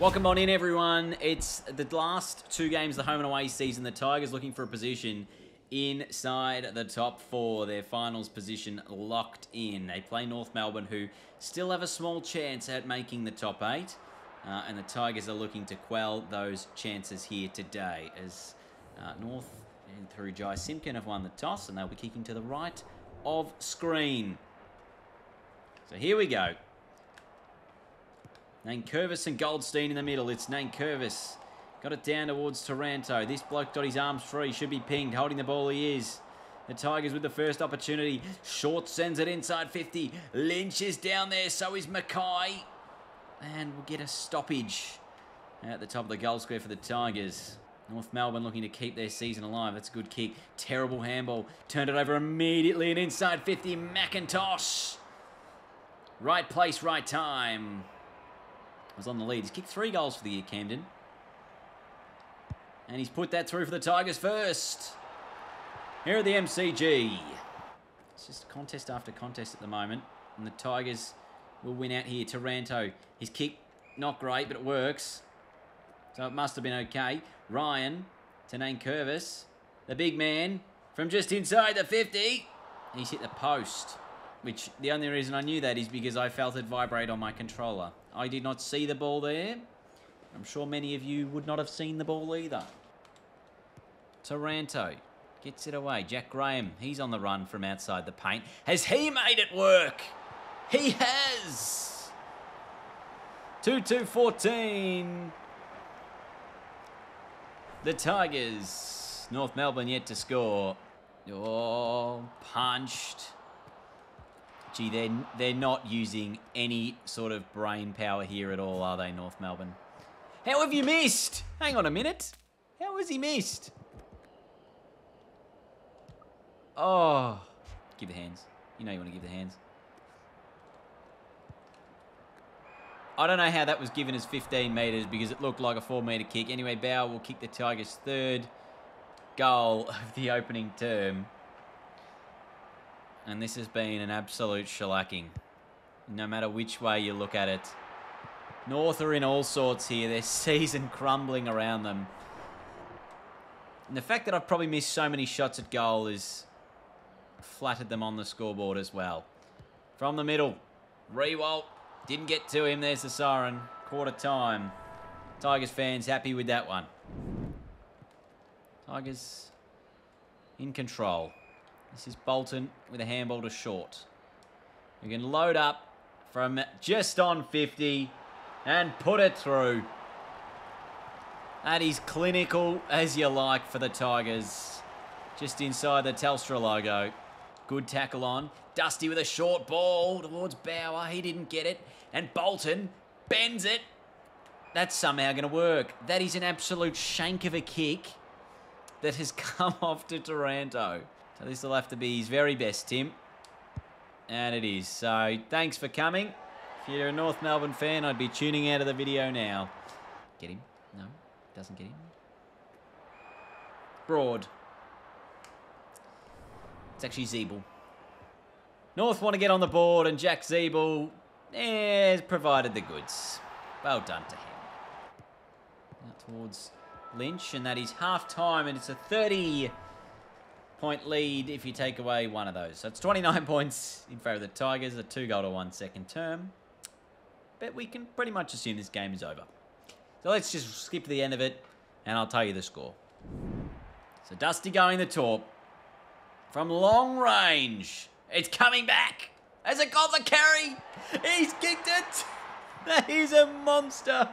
Welcome on in, everyone. It's the last two games of the home and away season. The Tigers looking for a position inside the top four. Their finals position locked in. They play North Melbourne, who still have a small chance at making the top eight. Uh, and the Tigers are looking to quell those chances here today as uh, North and through Jy Simpkin have won the toss and they'll be kicking to the right of screen. So here we go. Nankervis and Goldstein in the middle. It's Nankervis. Got it down towards Taranto. This bloke got his arms free. Should be pinged. Holding the ball he is. The Tigers with the first opportunity. Short sends it inside 50. Lynch is down there. So is Mackay. And we'll get a stoppage at the top of the goal square for the Tigers. North Melbourne looking to keep their season alive. That's a good kick. Terrible handball. Turned it over immediately and inside 50. McIntosh. Right place, right time. Was on the lead. He's kicked three goals for the year, Kamdyn. And he's put that through for the Tigers first. Here at the MCG. It's just contest after contest at the moment. And the Tigers will win out here. Taranto. His kick, not great, but it works. So it must have been okay. Ryan to Nankervis. The big man from just inside the 50. He's hit the post. Which, the only reason I knew that is because I felt it vibrate on my controller. I did not see the ball there. I'm sure many of you would not have seen the ball either. Taranto gets it away. Jack Graham, he's on the run from outside the paint. Has he made it work? He has! 2-2-14. The Tigers. North Melbourne yet to score. Oh, punched. Gee, they're, they're not using any sort of brain power here at all, are they, North Melbourne? How have you missed? Hang on a minute. How has he missed? Oh. Give the hands. You know you want to give the hands. I don't know how that was given as 15 metres because it looked like a 4 metre kick. Anyway, Bauer will kick the Tigers' third goal of the opening term. And this has been an absolute shellacking. No matter which way you look at it. North are in all sorts here. Their season crumbling around them. And the fact that I've probably missed so many shots at goal is flattered them on the scoreboard as well. From the middle. Riewoldt. Didn't get to him. There's the siren. Quarter time. Tigers fans happy with that one. Tigers in control. This is Bolton with a handball to short. We can load up from just on 50 and put it through. That is clinical as you like for the Tigers. Just inside the Telstra logo. Good tackle on. Dusty with a short ball towards Bauer. He didn't get it. And Bolton bends it. That's somehow going to work. That is an absolute shank of a kick that has come off to Taranto. So this will have to be his very best, Tim. And it is. So thanks for coming. If you're a North Melbourne fan, I'd be tuning out of the video now. Get him? No, doesn't get him. Broad. It's actually Ziebell. North want to get on the board, and Jack Ziebell eh, has provided the goods. Well done to him. Now towards Lynch, and that is half time, and it's a 30 point lead if you take away one of those. So it's 29 points in favour of the Tigers, a two goal to one second term. But we can pretty much assume this game is over. So let's just skip to the end of it, and I'll tell you the score. So Dusty going the top. From long range. It's coming back. Has it got the carry? He's kicked it. He's a monster.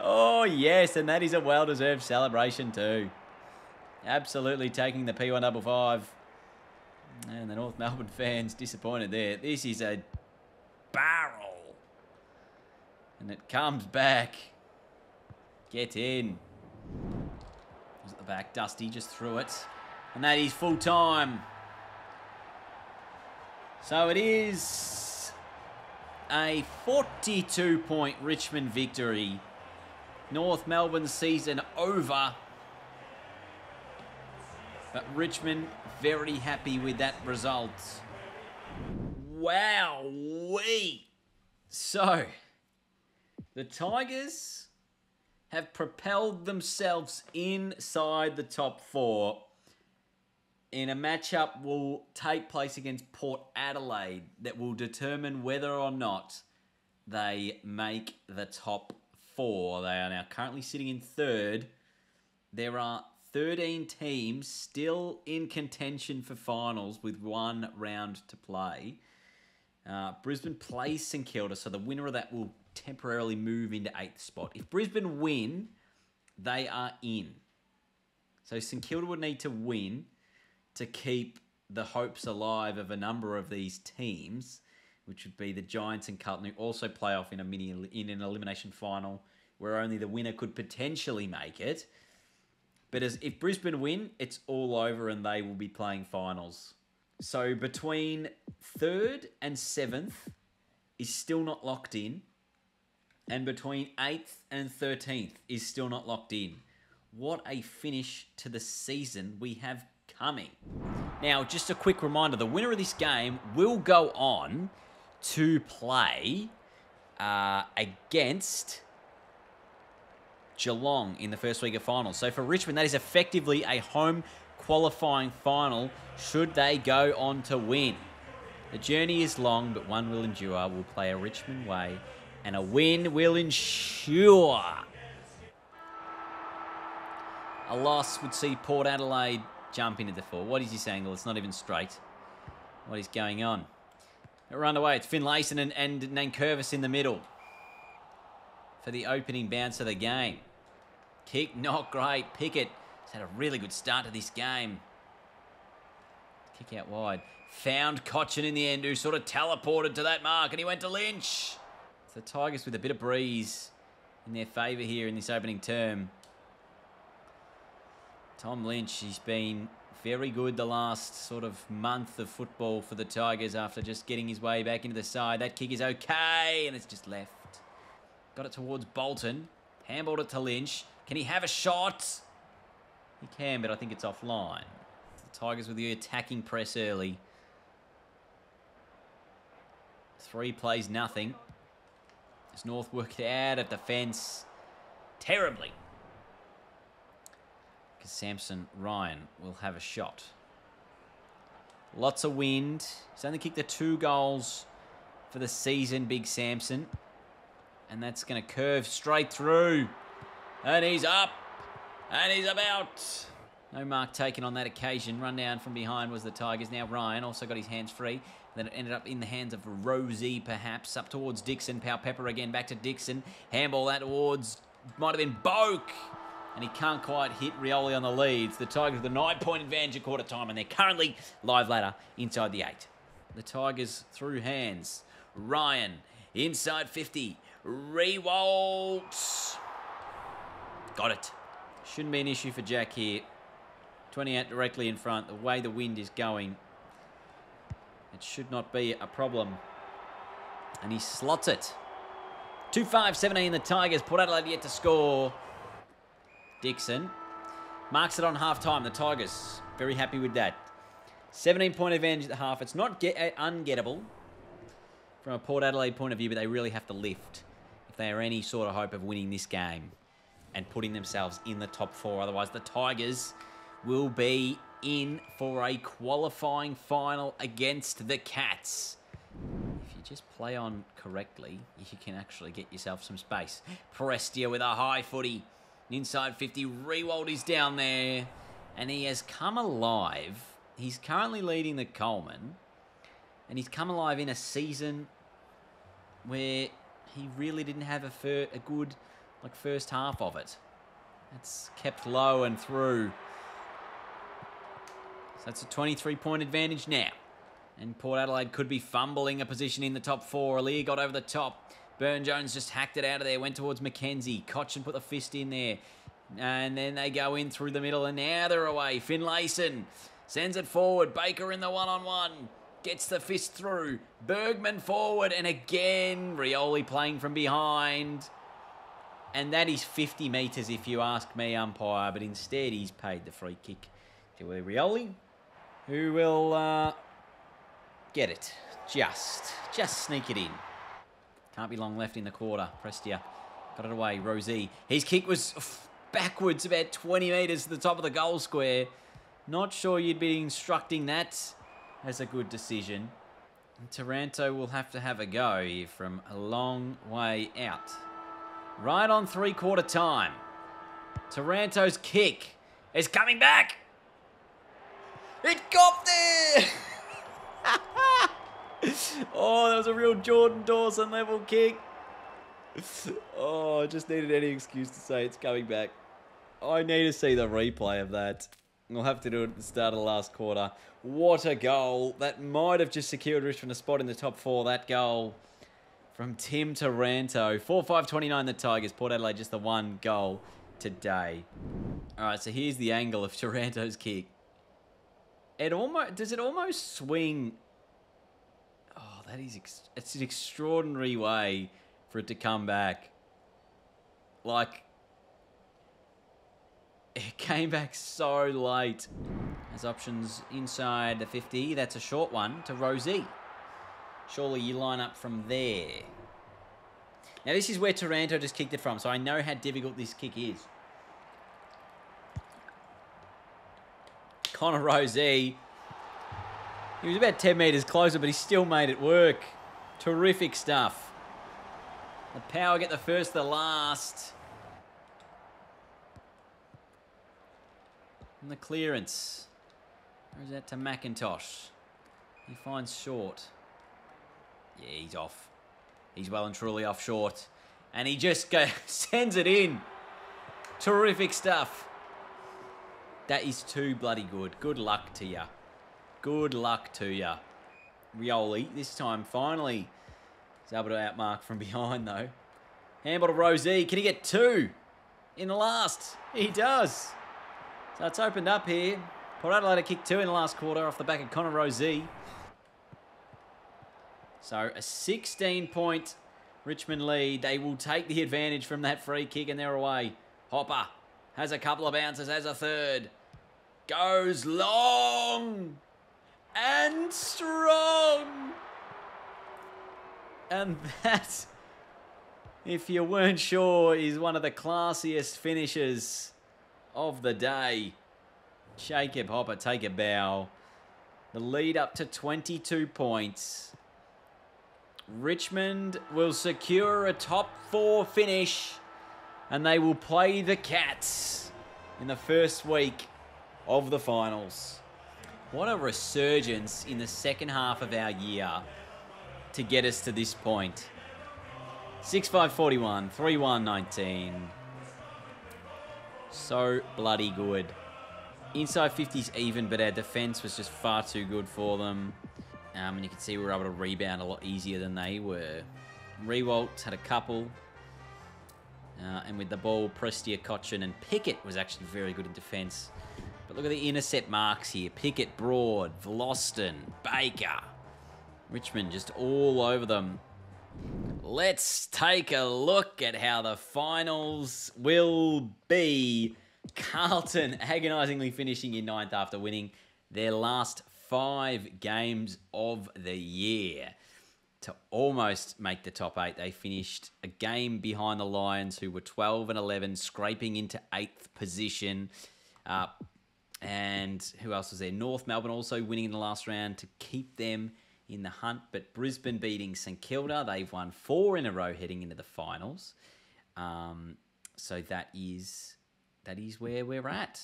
Oh, yes, and that is a well-deserved celebration too. Absolutely taking the P155. And the North Melbourne fans disappointed there. This is a barrel. And it comes back. Get in. Was at the back. Dusty just threw it. And that is full time. So it is a 42 point Richmond victory. North Melbourne season over. But Richmond very happy with that result. Wow, we. So, The Tigers have propelled themselves inside the top four in a matchup will take place against Port Adelaide that will determine whether or not they make the top four. They are now currently sitting in third. There are 13 teams still in contention for finals with one round to play. Uh, Brisbane plays St Kilda, so the winner of that will temporarily move into eighth spot. If Brisbane win, they are in. So St Kilda would need to win to keep the hopes alive of a number of these teams, which would be the Giants and Carlton, who also play off in a mini in an elimination final where only the winner could potentially make it. But as if Brisbane win, it's all over and they will be playing finals. So between third and seventh is still not locked in, and between eighth and thirteenth is still not locked in. What a finish to the season we have coming. Now, just a quick reminder the winner of this game will go on to play uh, against Geelong in the first week of finals. So for Richmond, that is effectively a home qualifying final should they go on to win. The journey is long, but one will endure. We'll play a Richmond way, and a win will ensure. A loss would see Port Adelaide jump into the four. What is this angle? It's not even straight. What is going on? A run away. It's Finlayson and, and Nankervis in the middle for the opening bounce of the game. Kick, not great. Pickett has had a really good start to this game. Kick out wide. Found Cotchin in the end, who sort of teleported to that mark, and he went to Lynch. So the Tigers with a bit of breeze in their favour here in this opening term. Tom Lynch, he's been very good the last sort of month of football for the Tigers after just getting his way back into the side. That kick is okay, and it's just left. Got it towards Bolton. Handballed it to Lynch. Can he have a shot? He can, but I think it's offline. The Tigers with the attacking press early. Three plays nothing. As North worked out of the fence terribly. Because Samson Ryan will have a shot. Lots of wind. He's only kicked the two goals for the season, Big Samson. And that's going to curve straight through. And he's up. And he's about. No mark taken on that occasion. Run down from behind was the Tigers. Now Ryan also got his hands free. Then it ended up in the hands of Rozee, perhaps. Up towards Dixon. Pow Pepper again. Back to Dixon. Handball that towards. Might have been Boak. And he can't quite hit Rioli on the leads. The Tigers with a nine point advantage at quarter time. And they're currently live ladder inside the eight. The Tigers through hands. Ryan inside 50. Riewoldt. Got it. Shouldn't be an issue for Jack here. 28 directly in front. The way the wind is going, it should not be a problem. And he slots it. 2-5-17 the Tigers. Port Adelaide yet to score. Dixon marks it on half time. The Tigers very happy with that. 17 point advantage at the half. It's not get, uh, ungettable from a Port Adelaide point of view, but they really have to lift if they are any sort of hope of winning this game and putting themselves in the top four. Otherwise, the Tigers will be in for a qualifying final against the Cats. If you just play on correctly, you can actually get yourself some space. Prestia with a high footy. Inside 50, Riewoldt is down there. And he has come alive. He's currently leading the Coleman. And he's come alive in a season where he really didn't have a, a good like first half of it. It's kept low and through. So that's a 23 point advantage now. And Port Adelaide could be fumbling a position in the top four. Lear got over the top. Byrne-Jones just hacked it out of there, went towards McKenzie. Cotchin put the fist in there. And then they go in through the middle, and now they're away. Finlayson sends it forward. Baker in the one on one. Gets the fist through. Bergman forward, and again, Rioli playing from behind. And that is 50 metres, if you ask me, umpire. But instead, he's paid the free kick to Rioli, who will uh, get it. Just, just sneak it in. Can't be long left in the quarter. Prestia Got it away, Rozee. His kick was backwards about 20 metres to the top of the goal square. Not sure you'd be instructing that as a good decision. And Taranto will have to have a go here from a long way out. Right on three-quarter time. Taranto's kick is coming back. It got there! oh, that was a real Jordan Dawson level kick. Oh, I just needed any excuse to say it's coming back. I need to see the replay of that. We'll have to do it at the start of the last quarter. What a goal. That might have just secured Richmond a spot in the top four. That goal from Tim Taranto. 4-5-29 the Tigers. Port Adelaide just the one goal today. All right, so here's the angle of Taranto's kick. It almost does it almost swing. Oh, that is it's an extraordinary way for it to come back. Like it came back so late. As options inside the 50. That's a short one to Rozee. Surely you line up from there. Now this is where Taranto just kicked it from, so I know how difficult this kick is. Connor Rozee. He was about 10 metres closer, but he still made it work. Terrific stuff. The power get the first, the last. And the clearance. Or is that to McIntosh? He finds short. Yeah, he's off. He's well and truly off short. And he just go, sends it in. Terrific stuff. That is too bloody good. Good luck to you. Good luck to you. Rioli, this time finally is able to outmark from behind though. Handball to Rozee. Can he get two in the last? He does. So it's opened up here. Port Adelaide kick two in the last quarter off the back of Connor Rozee. So a 16-point Richmond lead. They will take the advantage from that free kick and they're away. Hopper has a couple of bounces, has a third. Goes long and strong. And that, if you weren't sure, is one of the classiest finishes of the day. Jacob Hopper, take a bow. The lead up to 22 points. Richmond will secure a top four finish and they will play the Cats in the first week of the finals. What a resurgence in the second half of our year to get us to this point. 6-5-41, 3-1-19. So bloody good. Inside 50s even, but our defence was just far too good for them. Um, and you can see we were able to rebound a lot easier than they were. Riewoldt had a couple. Uh, and with the ball, Prestia, Cotchin, and Pickett was actually very good in defence. But look at the intercept marks here. Pickett, Broad, Vlastuin, Baker. Richmond just all over them. Let's take a look at how the finals will be. Carlton agonisingly finishing in ninth after winning their last five games of the year to almost make the top eight. They finished a game behind the Lions, who were 12 and 11, scraping into eighth position. Uh, and who else was there? North Melbourne also winning in the last round to keep them in the hunt. But Brisbane beating St Kilda. They've won four in a row heading into the finals. Um, so that is that is where we're at.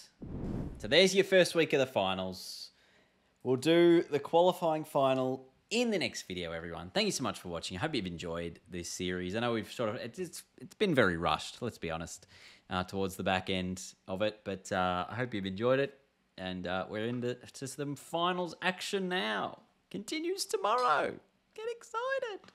So there's your first week of the finals. We'll do the qualifying final in the next video, everyone. Thank you so much for watching. I hope you've enjoyed this series. I know we've sort of it's it's, it's been very rushed. Let's be honest, uh, towards the back end of it. But uh, I hope you've enjoyed it, and uh, we're in the just the finals action now. Continues tomorrow. Get excited.